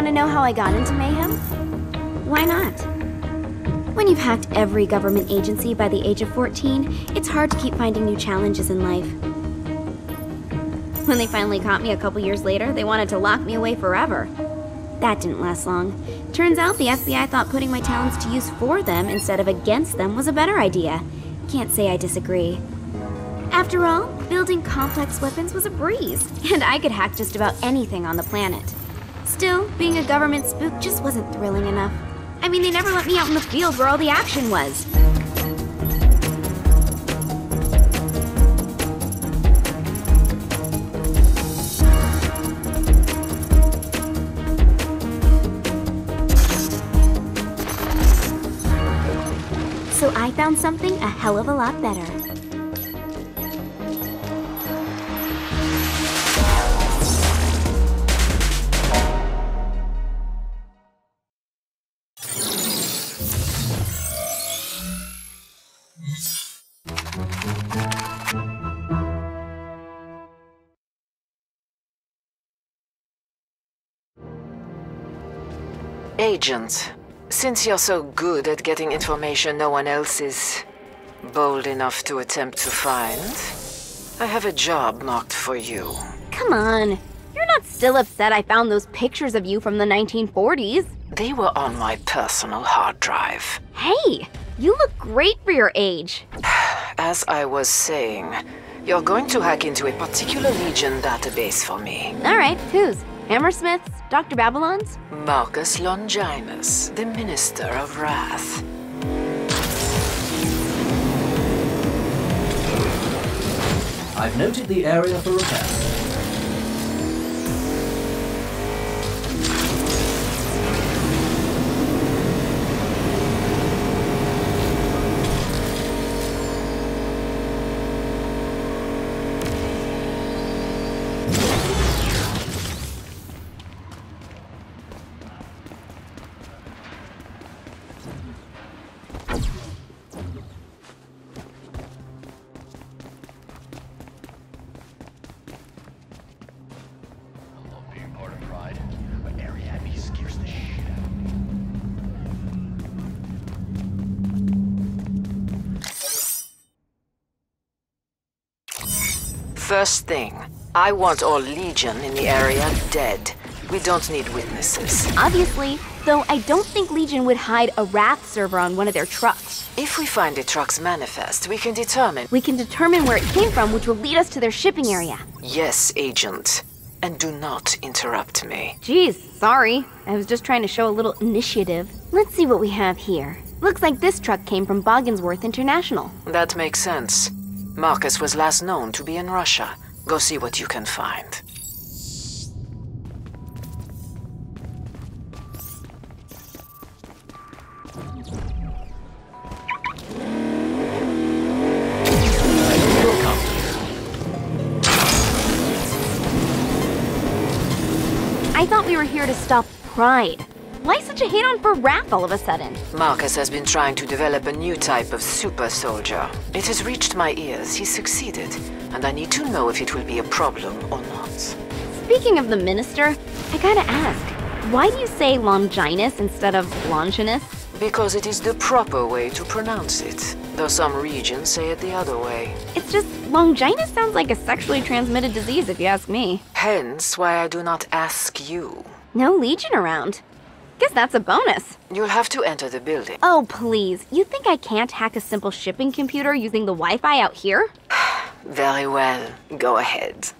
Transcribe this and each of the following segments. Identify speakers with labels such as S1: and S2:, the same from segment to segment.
S1: Want to know how I got into mayhem? Why not? When you've hacked every government agency by the age of 14, it's hard to keep finding new challenges in life. When they finally caught me a couple years later, they wanted to lock me away forever. That didn't last long. Turns out the FBI thought putting my talents to use for them instead of against them was a better idea. Can't say I disagree. After all, building complex weapons was a breeze, and I could hack just about anything on the planet. Still, being a government spook just wasn't thrilling enough. I mean, they never let me out in the field where all the action was. So I found something a hell of a lot better.
S2: Agent, since you're so good at getting information no one else is bold enough to attempt to find, I have a job marked for you.
S1: Come on. You're not still upset I found those pictures of you from the 1940s.
S2: They were on my personal hard drive.
S1: Hey, you look great for your age.
S2: As I was saying, you're going to hack into a particular Legion database for me.
S1: All right, whose? Hammersmith's? Dr. Babylon's?
S2: Marcus Longinus, the Minister of Wrath.
S3: I've noted the area for repair.
S2: First thing, I want all Legion in the area dead. We don't need witnesses.
S1: Obviously, though I don't think Legion would hide a Wrath server on one of their trucks.
S2: If we find the truck's manifest, we can determine.
S1: We can determine where it came from, which will lead us to their shipping area.
S2: Yes, Agent. And do not interrupt me.
S1: Geez, sorry. I was just trying to show a little initiative. Let's see what we have here. Looks like this truck came from Bogginsworth International.
S2: That makes sense. Marcus was last known to be in Russia. Go see what you can find.
S1: I thought we were here to stop Pride. Why such a hate on for Wrath all of a sudden?
S2: Marcus has been trying to develop a new type of super soldier. It has reached my ears. He succeeded. And I need to know if it will be a problem or not.
S1: Speaking of the minister, I gotta ask, why do you say Longinus instead of Longinus?
S2: Because it is the proper way to pronounce it. Though some regions say it the other way.
S1: It's just, Longinus sounds like a sexually transmitted disease if you ask me.
S2: Hence why I do not ask you.
S1: No Legion around. Guess that's a bonus.
S2: You'll have to enter the building.
S1: Oh, please. You think I can't hack a simple shipping computer using the Wi Fi out here?
S2: Very well. Go ahead.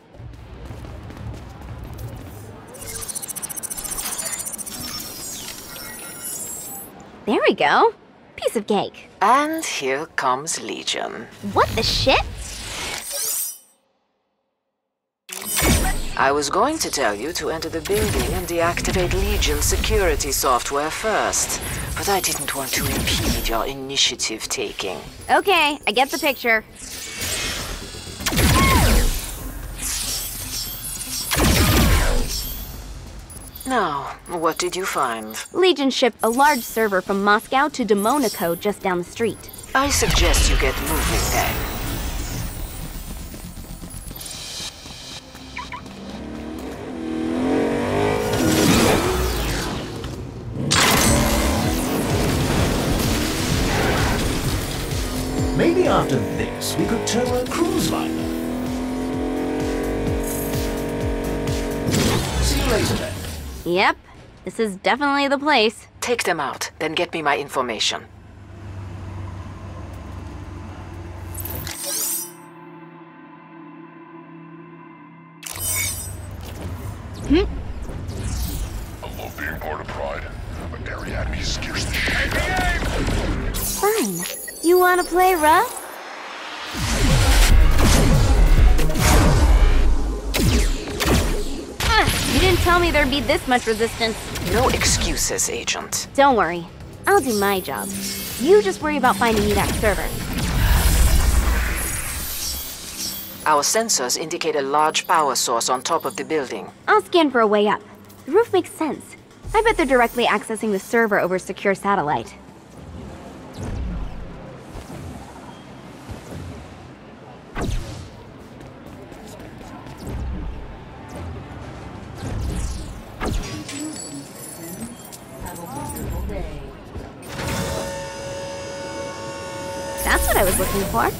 S1: There we go. Piece of cake.
S2: And here comes Legion.
S1: What the shit?
S2: I was going to tell you to enter the building and deactivate Legion security software first, but I didn't want to impede your initiative taking.
S1: Okay, I get the picture.
S2: Now, what did you find?
S1: Legion shipped a large server from Moscow to Demonico just down the street.
S2: I suggest you get moving then.
S3: After this, we could tow a cruise liner. See you later then.
S1: Yep, this is definitely the place.
S2: Take them out, then get me my information. Hmm?
S4: I love being part of Pride, but Ariadne scares the shit out of me.
S1: Fine. You wanna play rough? Didn't tell me there'd be this much resistance.
S2: No excuses, Agent.
S1: Don't worry. I'll do my job. You just worry about finding me that server.
S2: Our sensors indicate a large power source on top of the building.
S1: I'll scan for a way up. The roof makes sense. I bet they're directly accessing the server over secure satellite. That's what I was looking for.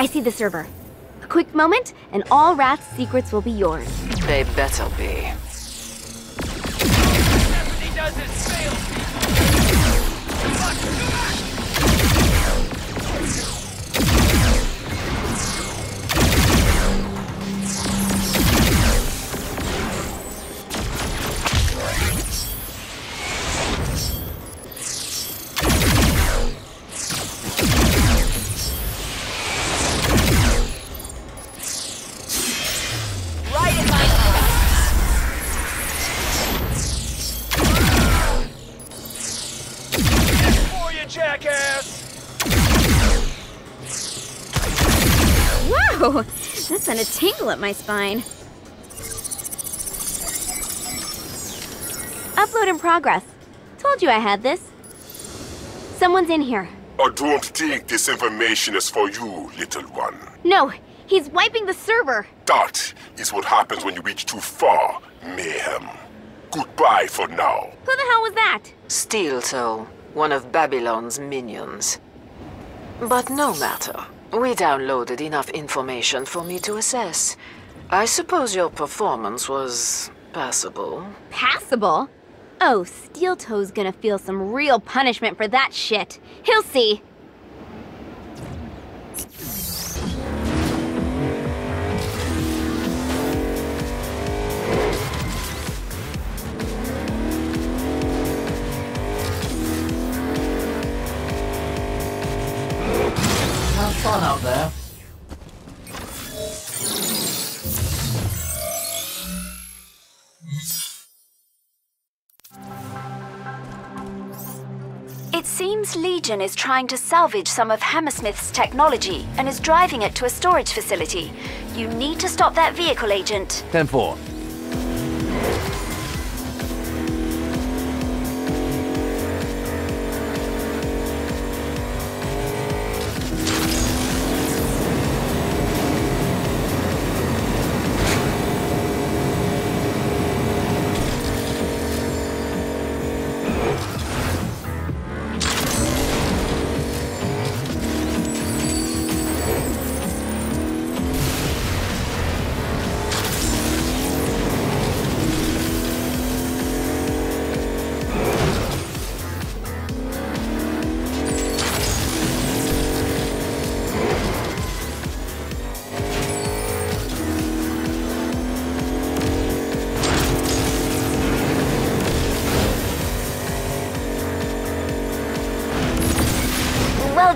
S1: I see the server. A quick moment, and all Wrath's secrets will be yours.
S2: They better be.
S4: For
S1: tingle up my spine. Upload in progress. Told you I had this. Someone's in here.
S5: I don't think this information is for you, little one.
S1: No, he's wiping the server.
S5: That is what happens when you reach too far, mayhem. Goodbye for now.
S1: Who the hell was that?
S2: Steeltoe, one of Babylon's minions. But no matter. We downloaded enough information for me to assess. I suppose your performance was passable.
S1: Passable? Oh, Steeltoe's gonna feel some real punishment for that shit. He'll see.
S3: Fun out there.
S6: It seems Legion is trying to salvage some of Hammersmith's technology and is driving it to a storage facility. You need to stop that vehicle, Agent.
S7: 10-4.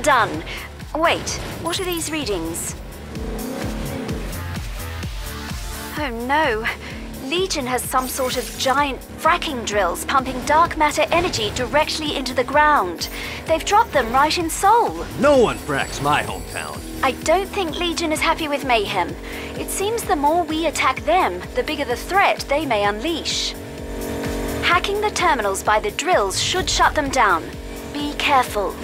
S6: Done. Wait, what are these readings? Oh no. Legion has some sort of giant fracking drills pumping dark matter energy directly into the ground. They've dropped them right in Seoul.
S7: No one fracks my hometown.
S6: I don't think Legion is happy with Mayhem. It seems the more we attack them, the bigger the threat they may unleash. Hacking the terminals by the drills should shut them down. Be careful.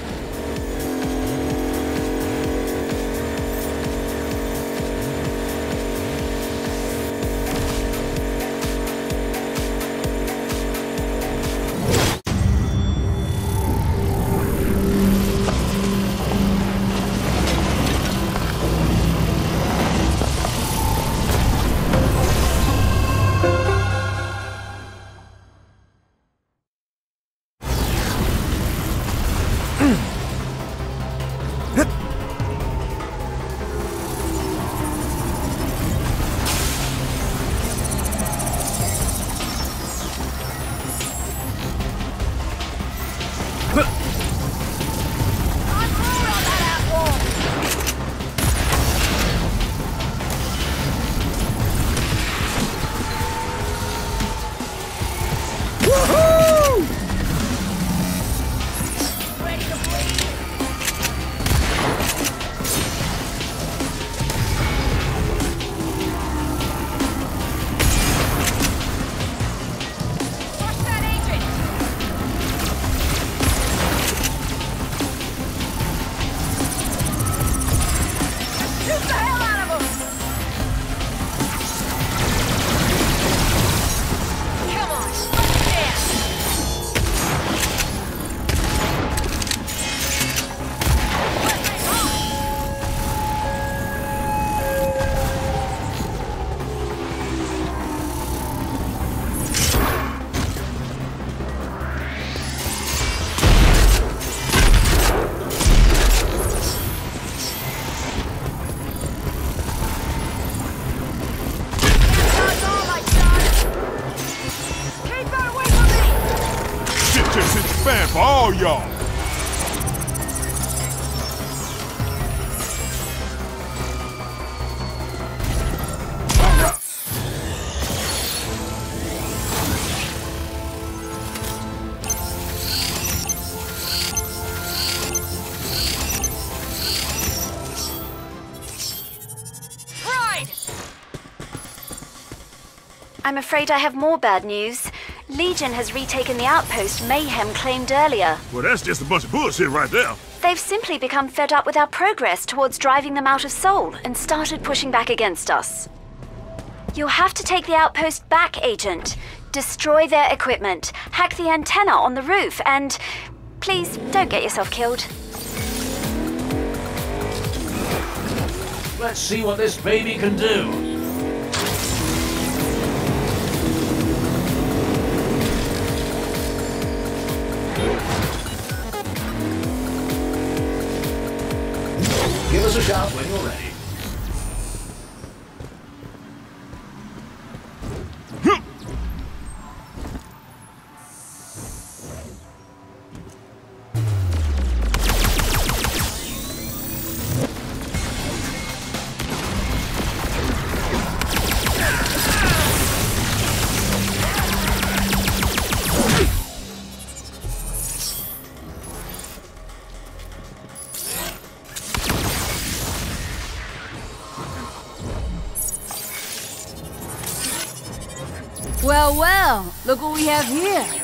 S5: All y'all.
S6: I'm afraid I have more bad news. Legion has retaken the outpost Mayhem claimed earlier.
S5: Well, that's just a bunch of bullshit right there.
S6: They've simply become fed up with our progress towards driving them out of Seoul and started pushing back against us. You'll have to take the outpost back, Agent. Destroy their equipment, hack the antenna on the roof, and please don't get yourself killed.
S3: Let's see what this baby can do. Us a shout when you're ready.
S8: Look what we have here.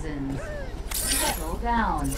S9: Citizens, settle down.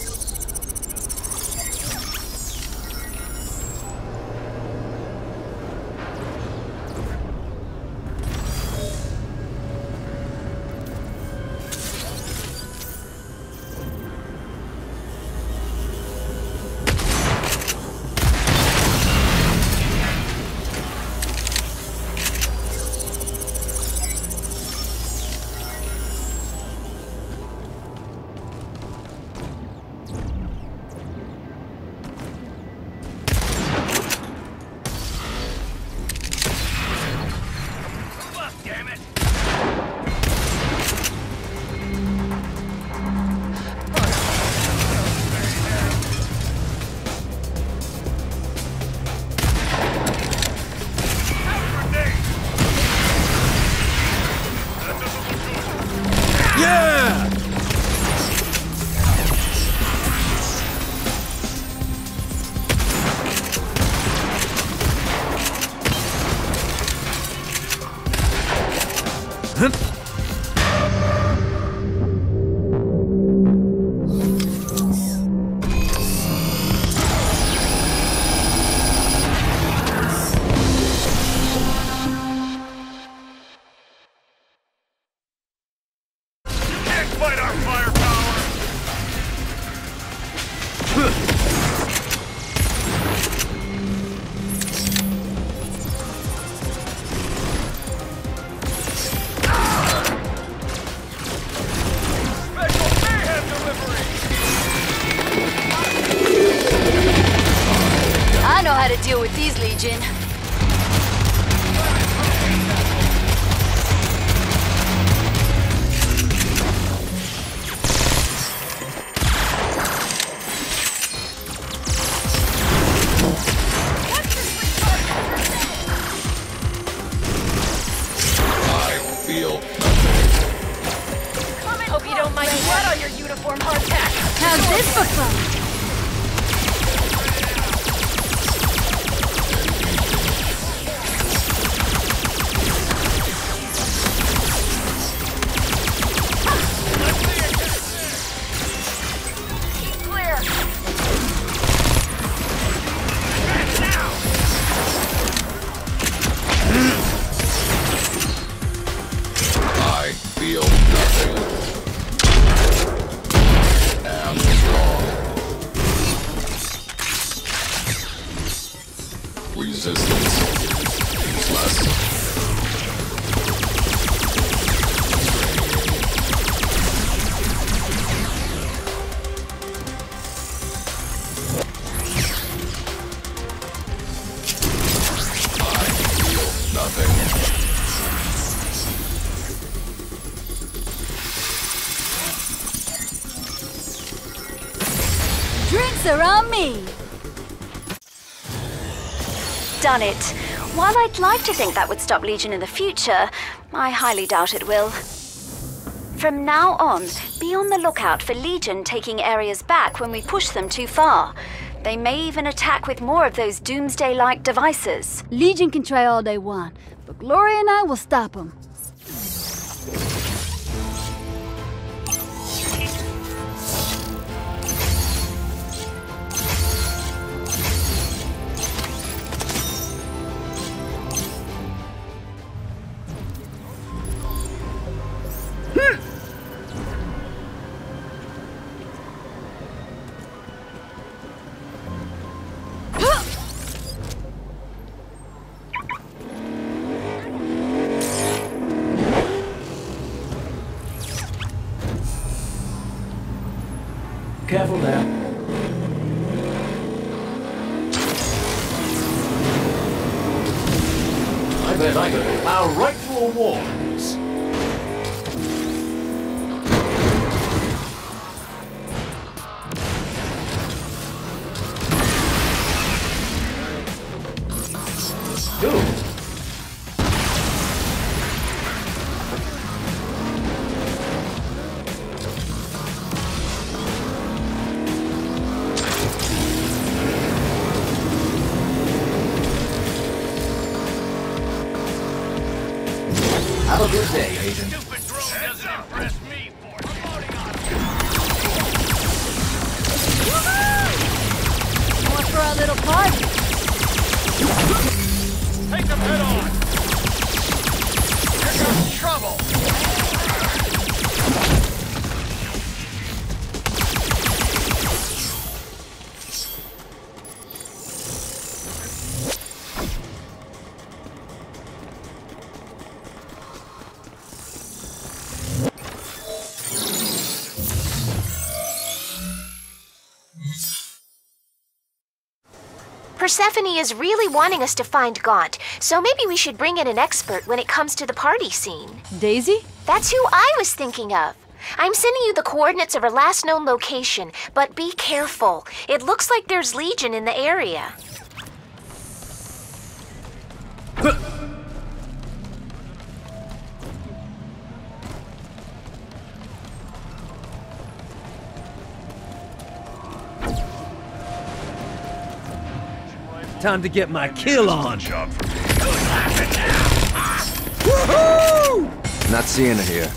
S4: I
S6: Done it. While I'd like to think that would stop Legion in the future, I highly doubt it will. From now on, be on the lookout for Legion taking areas back when we push them too far. They may even attack with more of those doomsday like devices.
S8: Legion can try all they want, but Gloria and I will stop them.
S3: Careful there.
S10: Persephone is really wanting us to find Gaunt, so maybe we should bring in an expert when it comes to the party scene.
S8: Daisy?
S10: That's who I was thinking of. I'm sending you the coordinates of her last known location, but be careful. It looks like there's Legion in the area.
S7: Time to get my kill on.
S4: Job for me.
S11: Not seeing it here.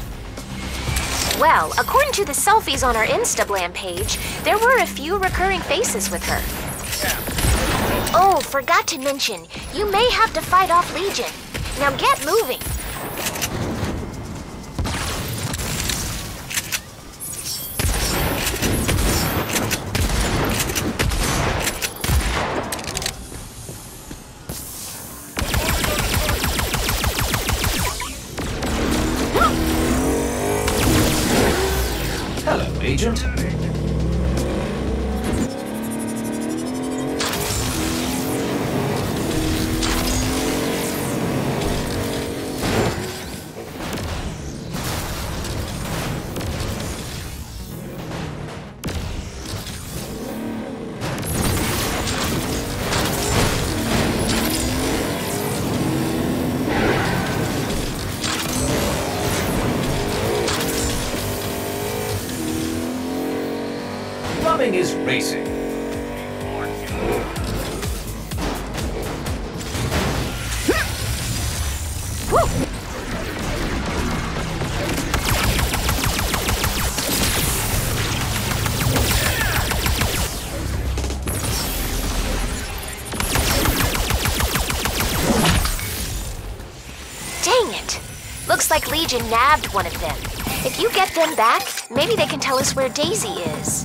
S10: Well, according to the selfies on our Instablam page, there were a few recurring faces with her. Oh, forgot to mention, you may have to fight off Legion. Now get moving.
S3: Agent.
S10: Looks like Legion nabbed one of them. If you get them back, maybe they can tell us where Daisy is.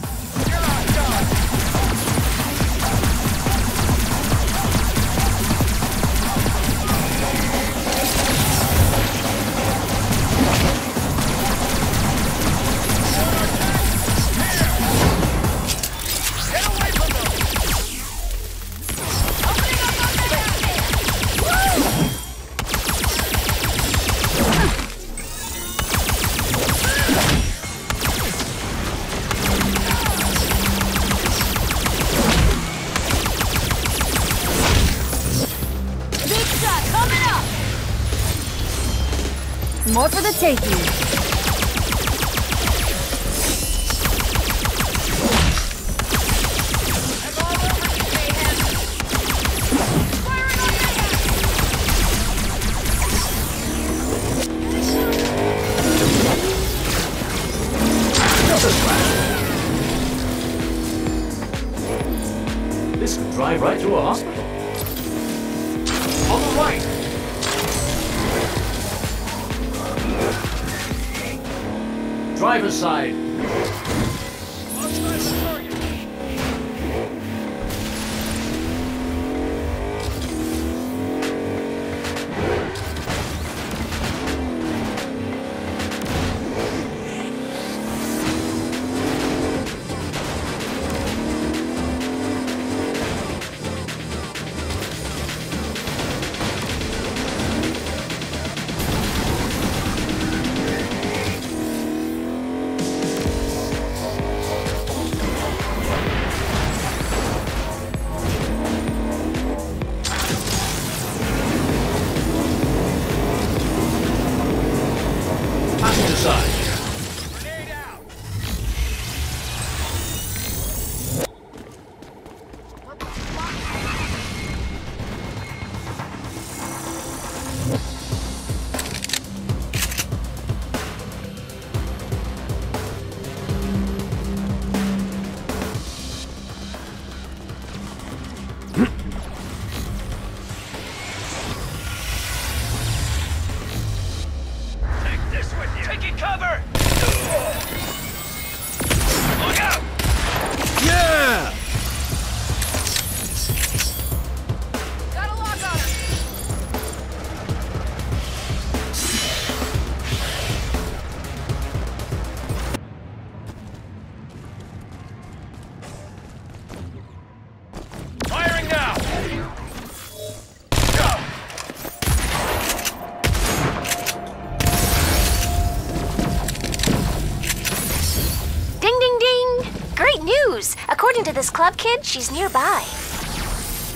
S10: News! According to this club kid, she's nearby.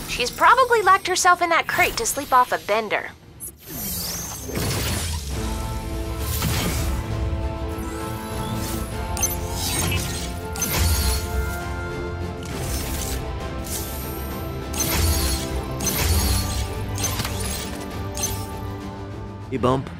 S10: She's probably locked herself in that crate to sleep off a bender.
S7: Hey, bump.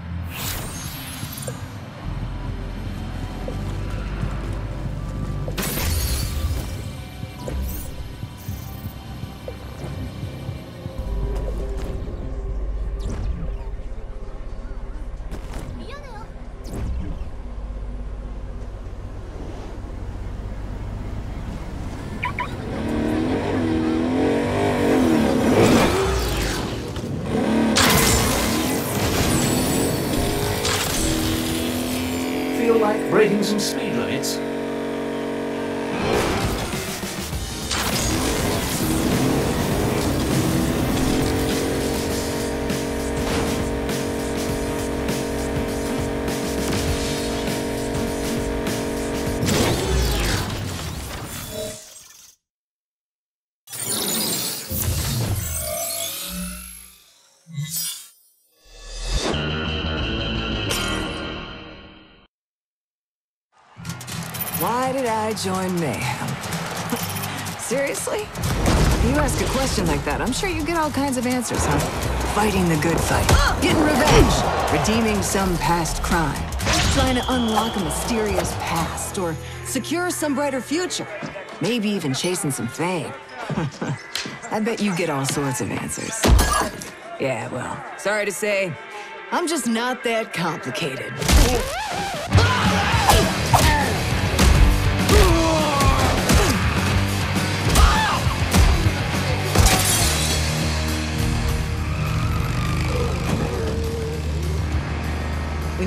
S8: Should I join Mayhem? Seriously? You ask a question like that, I'm sure you get all kinds of answers, huh? Fighting the good fight, getting revenge, redeeming some past crime, trying to unlock a mysterious past, or secure some brighter future. Maybe even chasing some fame. I bet you get all sorts of answers. Yeah, well, sorry to say, I'm just not that complicated.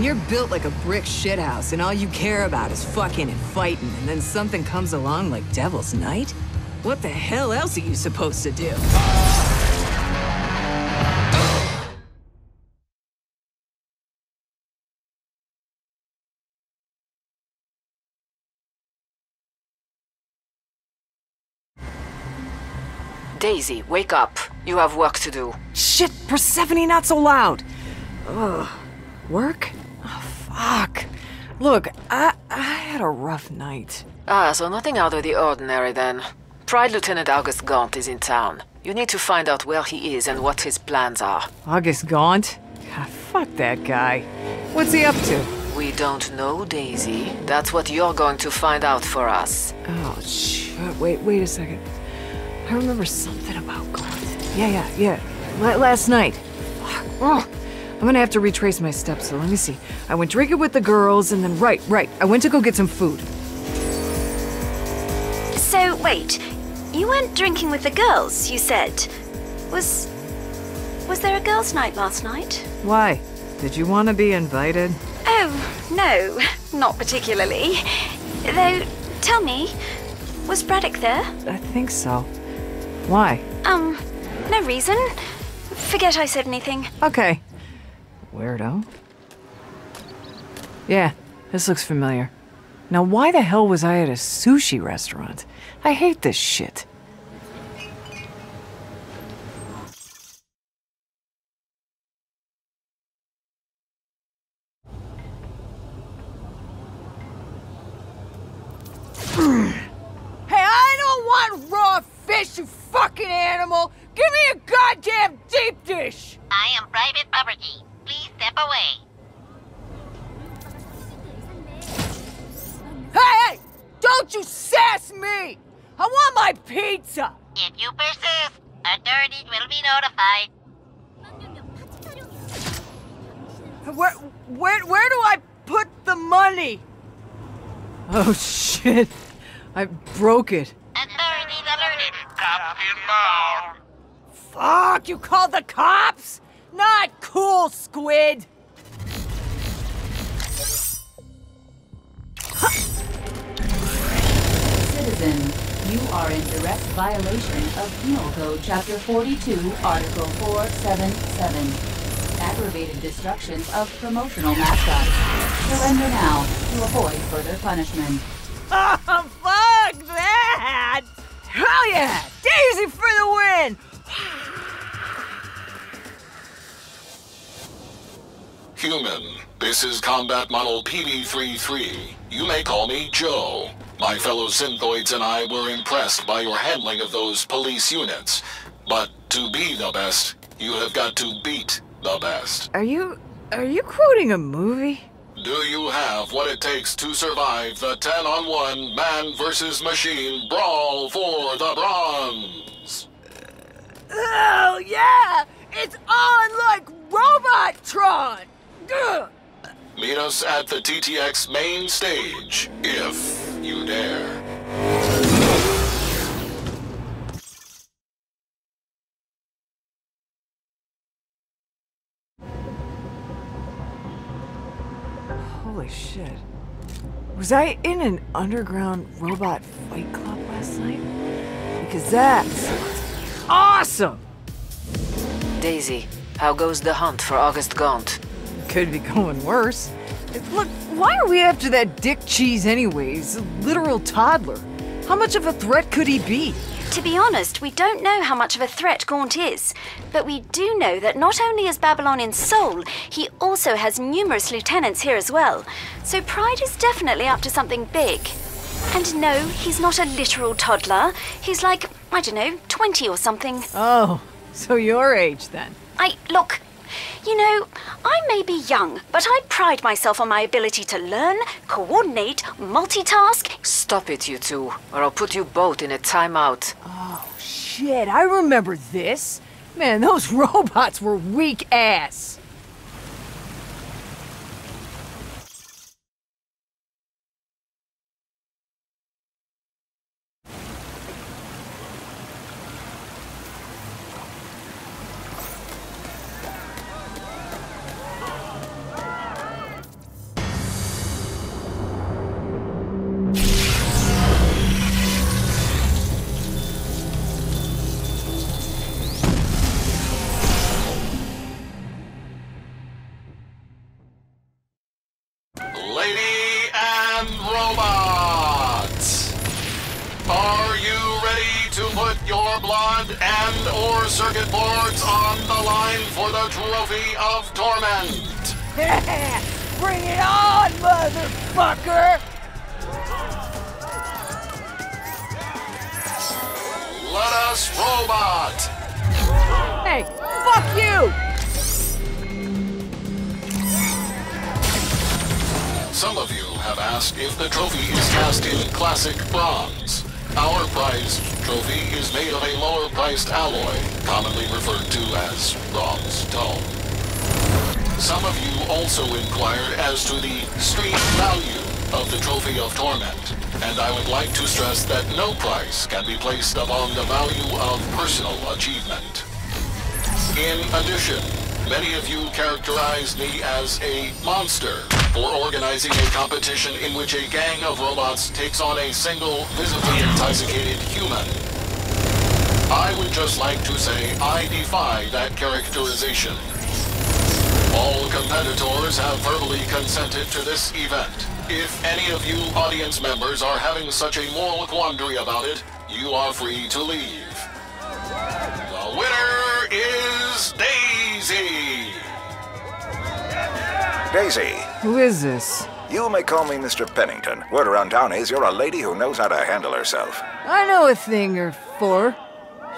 S8: you're built like a brick shithouse and all you care about is fucking and fighting, and then something comes along like Devil's Night? What the hell else are you supposed to do?
S2: Daisy, wake up. You have work to do.
S8: Shit, Persephone, not so loud! Ugh. Work? Fuck. Look, I, I had a rough night.
S2: Ah, so nothing out of the ordinary then. Pride Lieutenant August Gaunt is in town. You need to find out where he is and what his plans are.
S8: August Gaunt? God, fuck that guy. What's he up to?
S2: We don't know, Daisy. That's what you're going to find out for us.
S8: Oh, shit. Wait, wait a second. I remember something about Gaunt. Yeah, yeah, yeah. L last night. Fuck. Oh. I'm gonna have to retrace my steps, so let me see. I went drinking with the girls, and then, right, right, I went to go get some food.
S6: So, wait. You went drinking with the girls, you said. Was. Was there a girls' night last night?
S8: Why? Did you want to be invited?
S6: Oh, no, not particularly. Though, tell me, was Braddock there?
S8: I think so. Why?
S6: Um, no reason. Forget I said anything.
S8: Okay. Weirdo. Yeah, this looks familiar. Now, why the hell was I at a sushi restaurant? I hate this shit.
S12: Hey, I don't want raw fish, you fucking animal! Give me a goddamn deep dish!
S13: I am private property. Please step away.
S12: Hey, hey! Don't you sass me! I want my pizza!
S13: If you persist, authorities will be notified.
S12: Where, where, where do I put the money?
S8: Oh shit. I broke it.
S13: Authorities alerted.
S14: Cops inbound.
S12: Fuck, you called the cops? Not cool, squid!
S9: Citizen, you are in direct violation of Penal Code Chapter 42, Article 477. Aggravated destruction of promotional mascots. Surrender now to avoid further punishment.
S12: Oh, fuck that! Hell yeah! Daisy for the win!
S4: Human, this is Combat Model PB-33. You may call me Joe. My fellow Synthoids and I were impressed by your handling of those police units. But to be the best, you have got to beat the best.
S8: Are you. are you quoting a movie?
S4: Do you have what it takes to survive the 10 on 1 man versus machine brawl for the bronze?
S12: Oh, yeah! It's on like Robotron! Ugh.
S4: Meet us at the TTX main stage, if you dare.
S8: Holy shit. Was I in an underground robot fight club last night? Because that's awesome!
S2: Daisy, how goes the hunt for August Gaunt?
S8: Could be going worse. Look, why are we after that dick cheese anyways? A literal toddler. How much of a threat could he be?
S6: To be honest, we don't know how much of a threat Gaunt is, but we do know that not only is Babylon in Seoul, he also has numerous lieutenants here as well. So Pride is definitely up to something big. And no, he's not a literal toddler. He's like, I don't know, 20 or something.
S8: Oh, so your age then?
S6: I. Look, you know, I may be young, but I pride myself on my ability to learn, coordinate, multitask.
S2: Stop it, you two, or I'll put you both in a timeout.
S8: Oh, shit, I remember this. Man, those robots were weak ass.
S4: Bronze. Our prize trophy is made of a lower-priced alloy, commonly referred to as bronze tone. Some of you also inquired as to the street value of the Trophy of Torment, and I would like to stress that no price can be placed upon the value of personal achievement. In addition, many of you characterized me as a monster for organizing a competition in which a gang of robots takes on a single, visibly intoxicated human. I would just like to say I defy that characterization. All competitors have verbally consented to this event. If any of you audience members are having such a moral quandary about it, you are free to leave. The winner is Daisy!
S15: Daisy,
S8: Who is this?
S15: you may call me Mr. Pennington. Word around town is you're a lady who knows how to handle herself.
S8: I know a thing or four.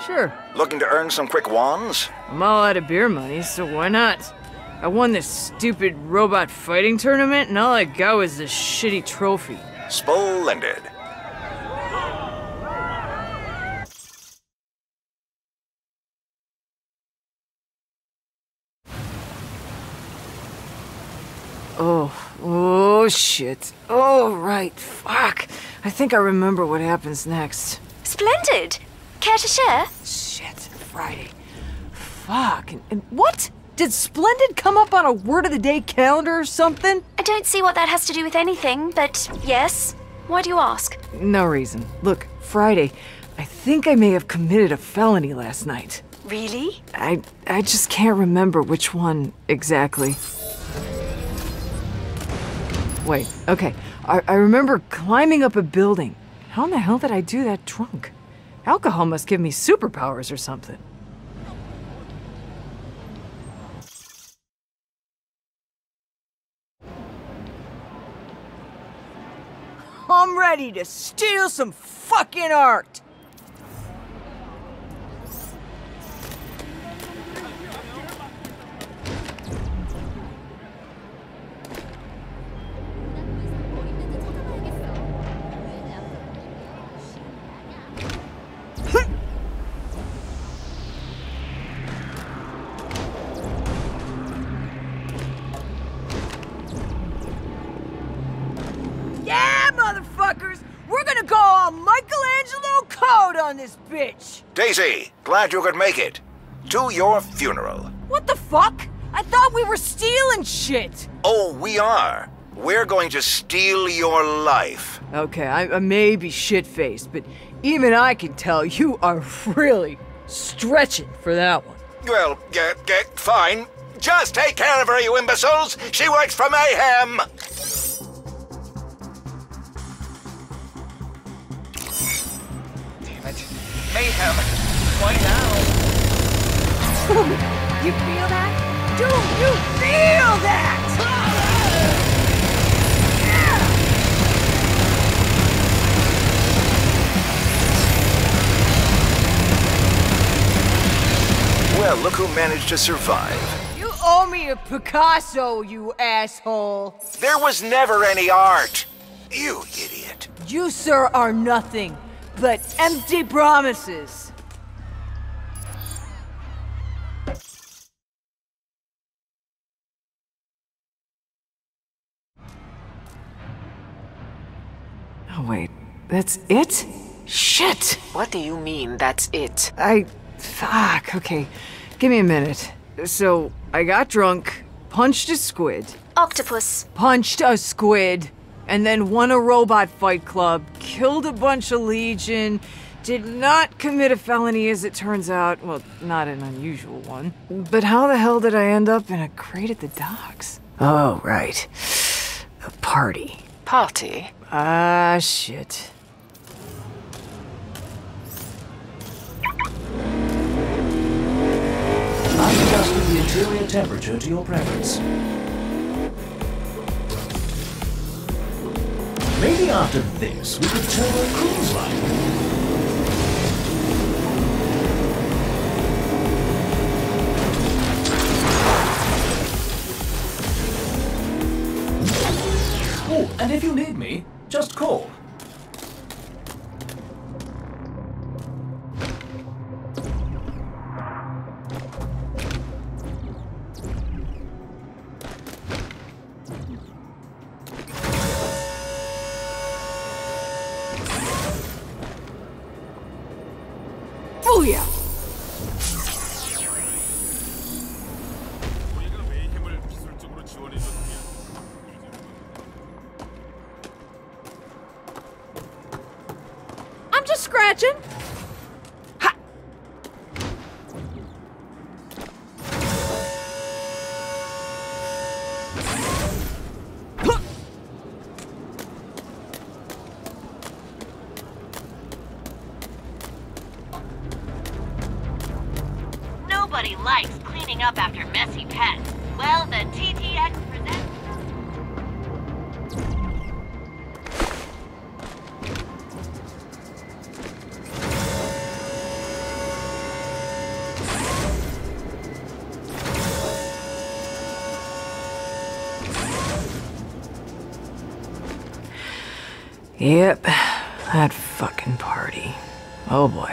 S8: Sure.
S15: Looking to earn some quick wands?
S8: I'm all out of beer money, so why not? I won this stupid robot fighting tournament, and all I got was this shitty trophy.
S15: Splendid.
S8: Oh, oh shit. Oh, right. Fuck. I think I remember what happens next.
S6: Splendid! Care to share?
S8: Shit, Friday. Fuck. And, and what? Did Splendid come up on a word of the day calendar or something?
S6: I don't see what that has to do with anything, but yes. Why do you ask?
S8: No reason. Look, Friday. I think I may have committed a felony last night.
S6: Really?
S8: I I just can't remember which one exactly. Wait, okay. I, I remember climbing up a building. How in the hell did I do that drunk? Alcohol must give me superpowers or something. I'm ready to steal some fucking art! Motherfuckers! We're gonna go all Michelangelo Code on this bitch!
S15: Daisy, glad you could make it. To your funeral.
S8: What the fuck? I thought we were stealing shit!
S15: Oh, we are. We're going to steal your life.
S8: Okay, I, I may be shit faced, but even I can tell you are really stretching for that one.
S15: Well, get, get, fine. Just take care of her, you imbeciles. She works for Mayhem.
S3: mayhem. Why now?
S8: you feel that? Do you feel that?
S16: Well, look who managed to survive
S8: You owe me a Picasso, you asshole.
S15: There was never any art. You idiot.
S8: You, sir, are nothing but empty promises. Oh, wait. That's it? Shit!
S2: What do you mean, that's it?
S8: I. Fuck. Okay. Give me a minute. So, I got drunk, punched a squid,
S6: Octopus.
S8: punched a squid, and then won a robot fight club, killed a bunch of Legion, did not commit a felony as it turns out. Well, not an unusual one. But how the hell did I end up in a crate at the docks? Oh, right. A party.
S2: Party?
S8: Ah, shit.
S17: I've adjusted the interior temperature to your preference. Maybe after this, we could turn a cruise line. Oh, and if you need me, just call.
S8: Scratching. Yep, that fucking party. Oh boy.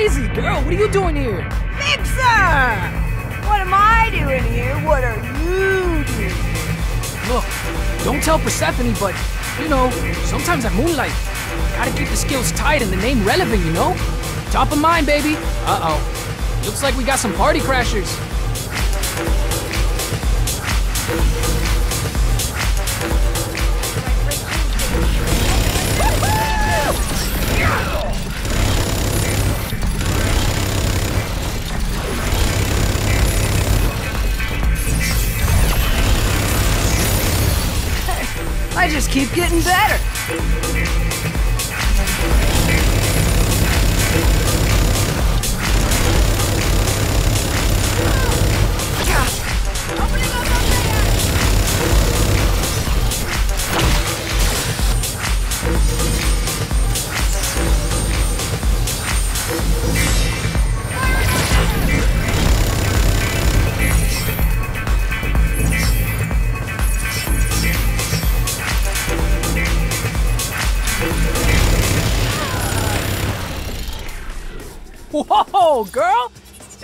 S18: Daisy, girl, what are you doing here?
S8: Mixer! What am I doing here? What are you doing?
S18: Look, don't tell Persephone, but, you know, sometimes I moonlight. Gotta keep the skills tight and the name relevant, you know? Top of mind, baby. Uh-oh. Looks like we got some party crashers.
S8: Keep getting better.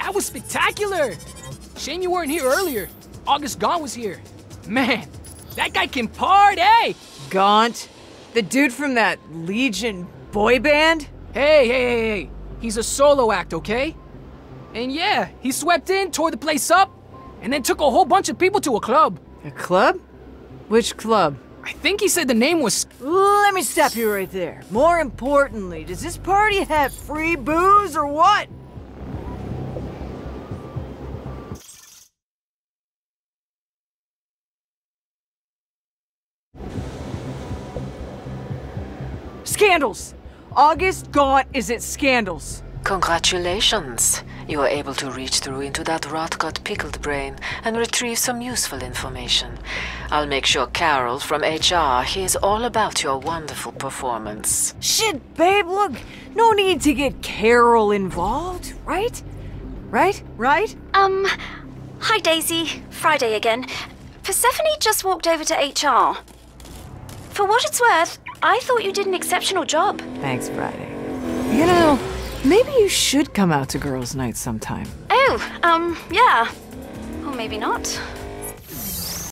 S18: That was spectacular! Shame you weren't here earlier. August Gaunt was here. Man, that guy can party! Eh?
S8: Gaunt? The dude from that Legion boy band?
S18: Hey, hey, hey, hey. He's a solo act, okay? And yeah, he swept in, tore the place up, and then took a whole bunch of people to a club.
S8: A club? Which club?
S18: I think he said the name was.
S8: Let me stop you right there. More importantly, does this party have free booze or what? Scandals. August Gaunt is at scandals.
S2: Congratulations. You were able to reach through into that rot-gut pickled brain and retrieve some useful information. I'll make sure Carol from HR hears all about your wonderful performance.
S8: Shit, babe, look, no need to get Carol involved, right? Right? Right?
S6: Um, hi Daisy. Friday again. Persephone just walked over to HR. For what it's worth, I thought you did an exceptional job.
S8: Thanks, Friday. You know, maybe you should come out to girls' night sometime.
S6: Oh, um, yeah. Or maybe not.